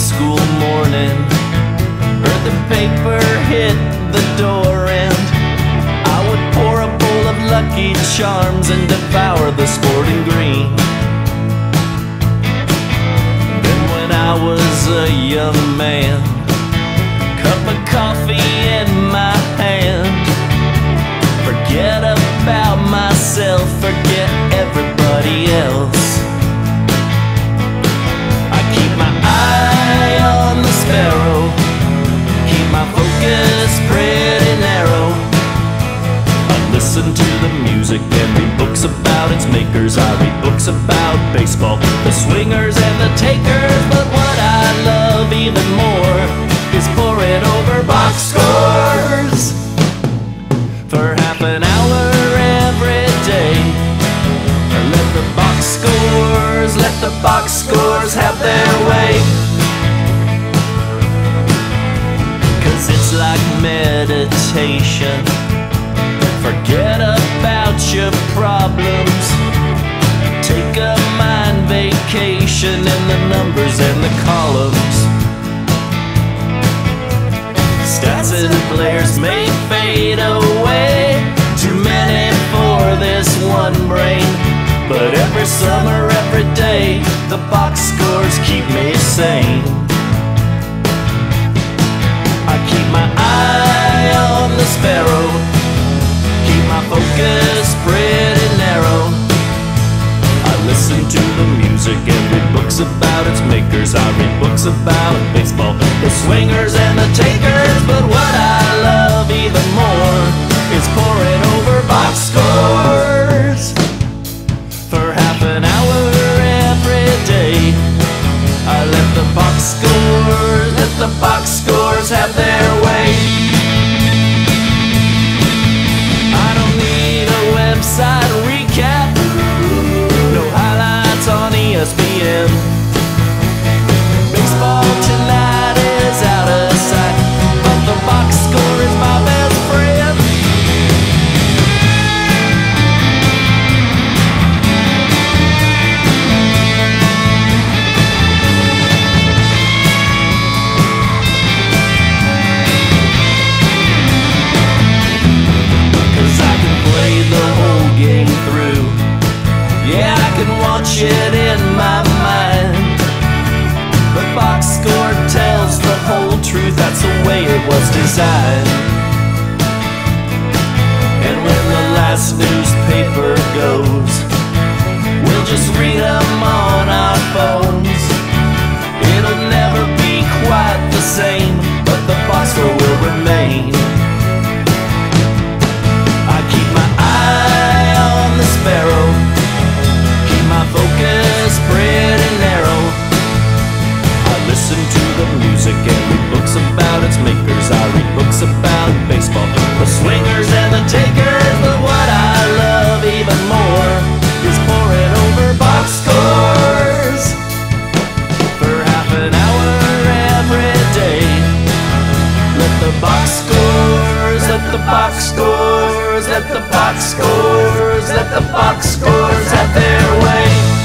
school morning. Heard the paper hit the door and I would pour a bowl of Lucky Charms and devour the sporting green. Then when I was a young man, to the music and read books about its makers. I read books about baseball, the swingers and the takers. But what I love even more is poring over box scores for half an hour every day. Let the box scores, let the box scores have their way. Cause it's like meditation. The columns. Stats and players may fade away. Too many for this one brain. But every summer, every day, the box scores keep me sane. I keep my eye on the sparrow, keep my focus about baseball, the swingers and the takers. But what I love even more is poring over box scores for half an hour every day. I let the box scores, let the box scores have their way. I don't need a website recap, no highlights on ESPN. Can watch it in my mind. The box score tells the whole truth, that's the way it was designed. Box scores, let the box scores, let the box scores, let the box scores have their way.